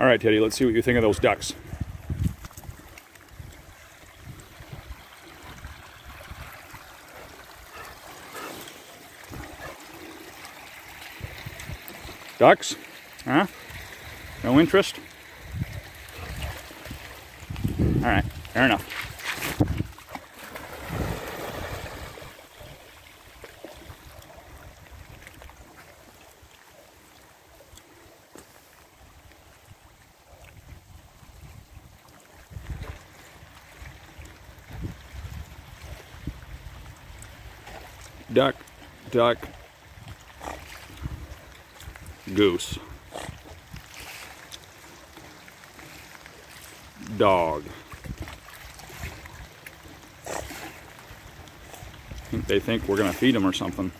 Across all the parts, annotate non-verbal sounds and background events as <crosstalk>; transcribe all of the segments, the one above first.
All right, Teddy, let's see what you think of those ducks. Ducks? Huh? No interest? All right, fair enough. Duck, duck, goose, dog. I think they think we're gonna feed them or something.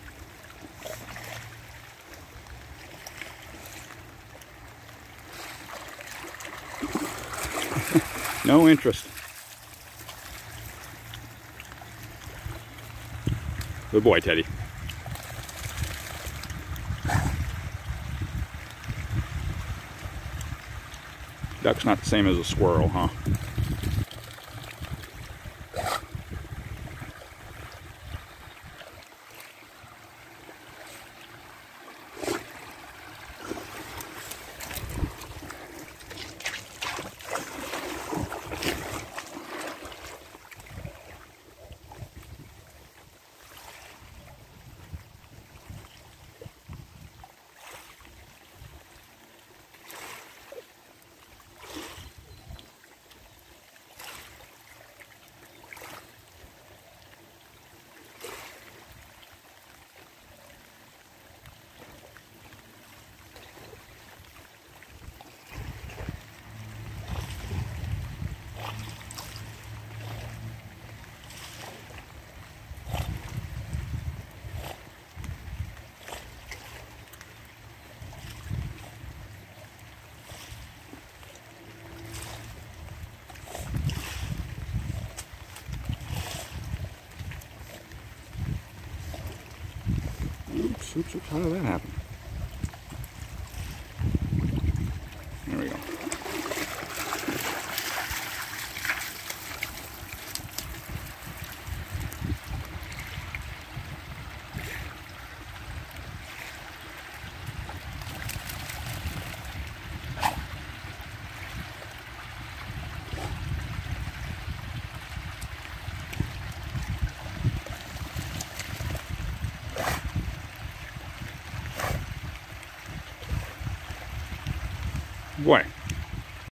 <laughs> no interest. Good boy, Teddy. Duck's not the same as a squirrel, huh? Oops, oops. How did that happen? Boy,